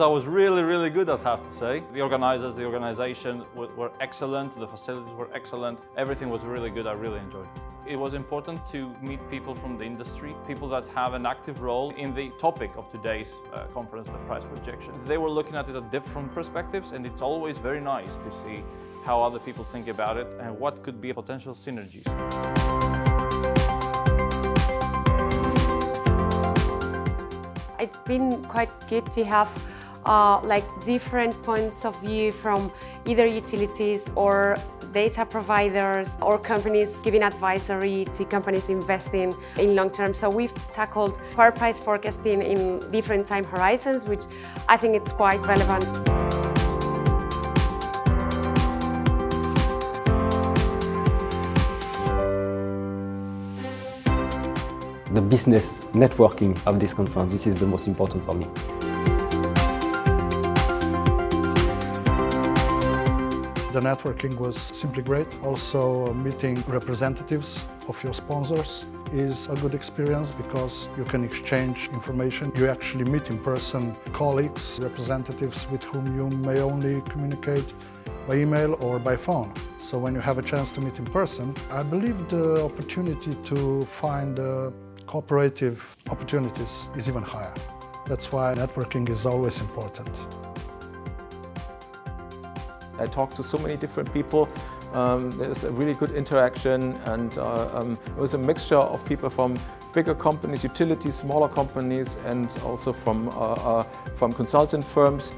I was really, really good, I'd have to say. The organizers, the organization were, excellent, the facilities were excellent, everything was really good, I really enjoyed it. It was important to meet people from the industry, people that have an active role in the topic of today's uh, conference, the price projection. They were looking at it at different perspectives and it's always very nice to see how other people think about it and what could be potential synergies. It's been quite good to have uh, like different points of view from either utilities or data providers or companies giving advisory to companies investing in long term. So we've tackled power price forecasting in different time horizons, which I think it's quite relevant. the business networking of this conference. This is the most important for me. The networking was simply great. Also meeting representatives of your sponsors is a good experience because you can exchange information. You actually meet in person colleagues, representatives with whom you may only communicate by email or by phone. So when you have a chance to meet in person, I believe the opportunity to find uh, cooperative opportunities is even higher. That's why networking is always important. I talked to so many different people. Um, there's a really good interaction and uh, um, it was a mixture of people from bigger companies, utilities, smaller companies and also from, uh, uh, from consultant firms.